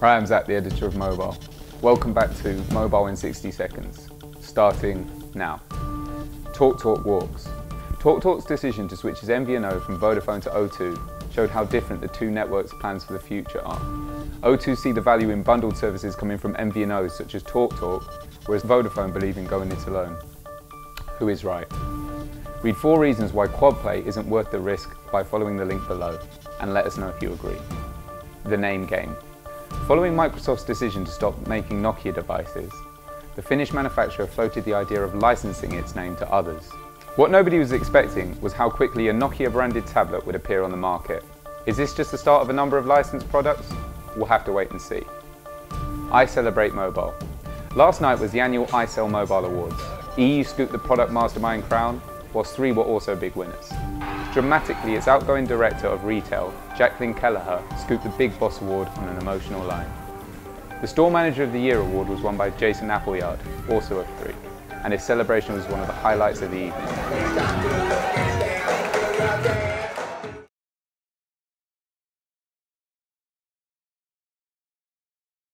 Hi, I'm Zach, the editor of Mobile. Welcome back to Mobile in 60 Seconds, starting now. TalkTalk Walks. TalkTalk's decision to switch its MVNO from Vodafone to O2 showed how different the two networks' plans for the future are. O2 see the value in bundled services coming from MVNOs such as TalkTalk, whereas Vodafone believe in going it alone. Who is right? Read four reasons why QuadPlay isn't worth the risk by following the link below, and let us know if you agree. The name game. Following Microsoft's decision to stop making Nokia devices, the Finnish manufacturer floated the idea of licensing its name to others. What nobody was expecting was how quickly a Nokia branded tablet would appear on the market. Is this just the start of a number of licensed products? We'll have to wait and see. I Celebrate Mobile. Last night was the annual iSell Mobile Awards. EE scooped the product mastermind crown, whilst three were also big winners. Dramatically, its outgoing director of retail, Jacqueline Kelleher, scooped the Big Boss Award on an emotional line. The Store Manager of the Year award was won by Jason Appleyard, also of three, and his celebration was one of the highlights of the evening.